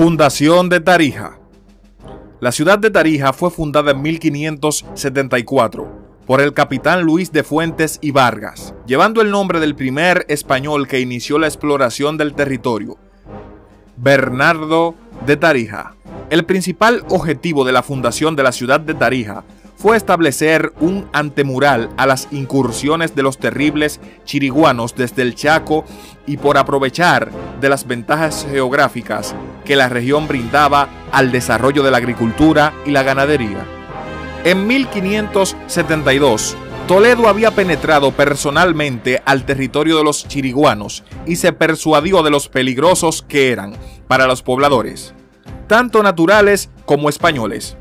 Fundación de Tarija. La ciudad de Tarija fue fundada en 1574 por el capitán Luis de Fuentes y Vargas, llevando el nombre del primer español que inició la exploración del territorio, Bernardo de Tarija. El principal objetivo de la fundación de la ciudad de Tarija fue establecer un antemural a las incursiones de los terribles chiriguanos desde el Chaco y por aprovechar de las ventajas geográficas que la región brindaba al desarrollo de la agricultura y la ganadería. En 1572, Toledo había penetrado personalmente al territorio de los chiriguanos y se persuadió de los peligrosos que eran para los pobladores, tanto naturales como españoles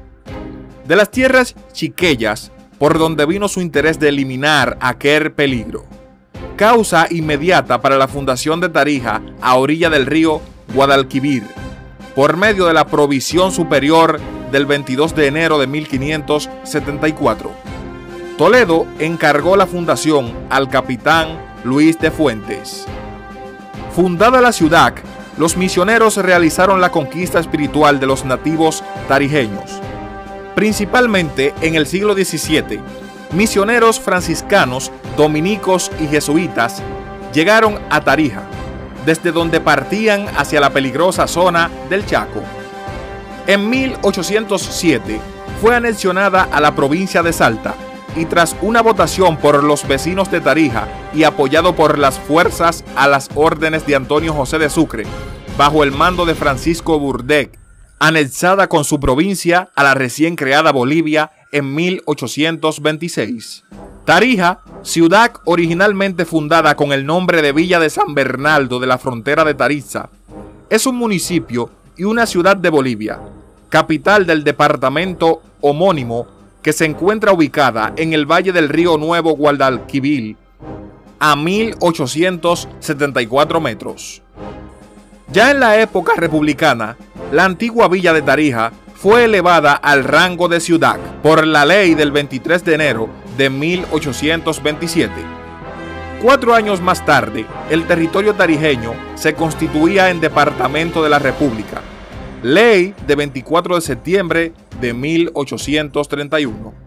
de las tierras chiquellas, por donde vino su interés de eliminar aquel peligro. Causa inmediata para la fundación de Tarija a orilla del río Guadalquivir, por medio de la provisión superior del 22 de enero de 1574. Toledo encargó la fundación al capitán Luis de Fuentes. Fundada la ciudad, los misioneros realizaron la conquista espiritual de los nativos tarijeños Principalmente en el siglo XVII, misioneros franciscanos, dominicos y jesuitas llegaron a Tarija, desde donde partían hacia la peligrosa zona del Chaco. En 1807 fue anexionada a la provincia de Salta y tras una votación por los vecinos de Tarija y apoyado por las fuerzas a las órdenes de Antonio José de Sucre, bajo el mando de Francisco Burdec anexada con su provincia a la recién creada Bolivia en 1826. Tarija, ciudad originalmente fundada con el nombre de Villa de San Bernardo de la frontera de Tariza, es un municipio y una ciudad de Bolivia, capital del departamento homónimo que se encuentra ubicada en el valle del río Nuevo Guadalquivir, a 1874 metros. Ya en la época republicana, la antigua villa de Tarija fue elevada al rango de ciudad por la ley del 23 de enero de 1827. Cuatro años más tarde, el territorio tarijeño se constituía en Departamento de la República, ley de 24 de septiembre de 1831.